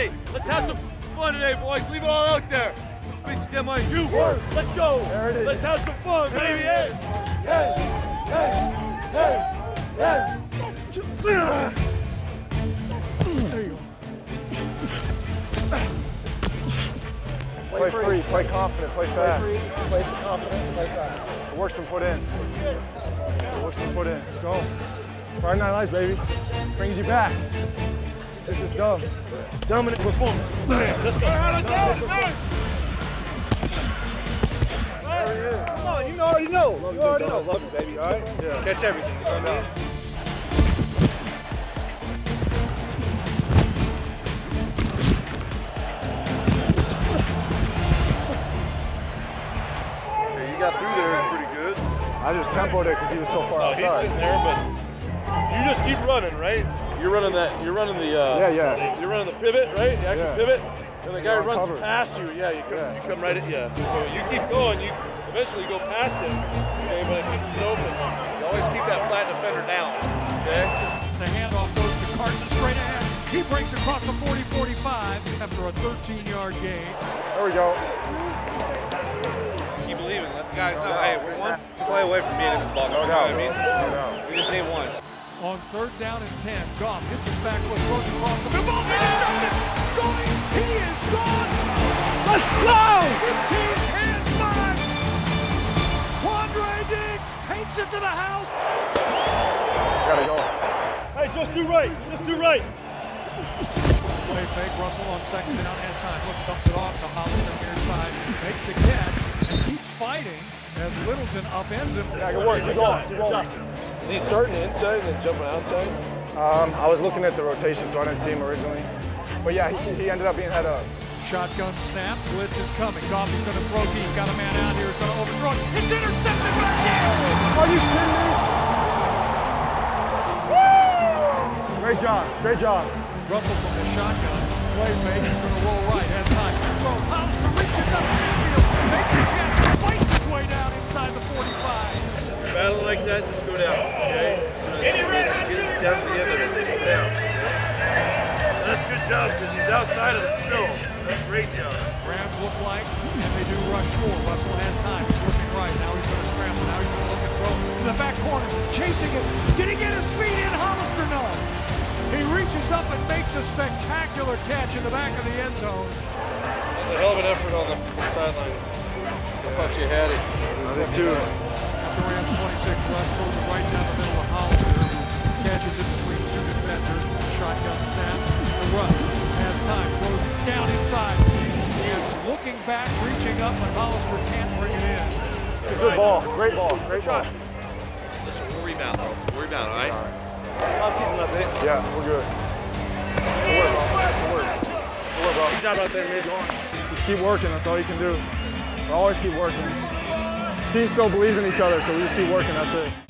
Hey, let's have some fun today, boys. Leave it all out there. Bitch, them on you. Let's go. There it is. Let's have some fun, baby. Hey. Hey, hey, hey, hey. Play free, play confident, play fast. Play Free, play confident, play fast. The work's been put in. The work's been put in. Let's go. Friday Night Lights, baby. Brings you back. Let's just go. Dominant performance. Let's go. Let's go. There he is. Come on, you already know. You already know. Love you, baby. All right. Yeah. Catch everything. You know what I mean? You got through there pretty good. I just tempoed it because he was so far Oh, he's sitting there, but you just keep running, right? You're running that. You're running the. Uh, Yeah, yeah. You're running the pivot, right? The action Yeah. pivot. And the guy You're runs uncovered. past you. Yeah, you come. Yeah. You come right at. Yeah. So you keep going. You eventually go past him. Okay, but it keeps it open. You always keep that flat defender down. Okay. The handoff goes to Carson straight ahead. He breaks across the 40-45 after a 13-yard gain. There we go. Keep believing. Let the guys know. Hey, we're one play away from being in this ball. No game, doubt. You know what No I mean? doubt. We just need one. On third down and 10, Goff hits his back foot, throws across the middle. Ball intercepted. Going. He is gone. Let's go. 15, 10, 5. Quandre Diggs takes it to the house. Gotta go. Hey, just do right. Just do right. Play fake. Russell on second down has time. Looks, dumps it off to Hollister near side. Makes the catch and keeps fighting as Littleton upends him. Yeah, good work. Keep going. Keep going. Is he starting inside and then jumping outside? Um, I was looking at the rotation, so I didn't see him originally. But yeah, he, he ended up being head up. Shotgun snap. Blitz is coming. Goff is going to throw deep. Got a man out here. He's going to overthrow it. It's intercepted by Diggs. Are you kidding me? Woo! Great job. Great job. Russell from the shotgun. Play fake. He's going to roll right. Has time. Throws. Hollister reaches up the field. Makes the catch. Fights his way down inside the 45. Battle like that, just go down. Okay. So it's, it's get down to the end of it. Just go down. That's good job because he's outside of it still. That's great job. Rams look like, and they do rush four. Russell has time. He's working right. Now he's going to scramble. Now he's going to look and throw in the back corner. Chasing it. Did he get his feet in? Hollister, no. He reaches up and makes a spectacular catch in the back of the end zone. That's a hell of an effort on the sideline. I thought you had it. I did too. After Rams 26, Russ throws it right down the middle of Hollister, who catches it between two defenders. Shotgun snap to Russ. Has time. Throws it down inside. He is looking back, reaching up, but Hollister can't bring it in. Good ball. Great ball. Great shot. Listen, we'll rebound, though. We'll rebound, all right? I'll keep him up there. Yeah, we're good. Good work, bro. Good work. Good work, bro. Good job out there, man. Just keep working. That's all you can do. We always keep working. This team still believes in each other, so we just keep working. That's it.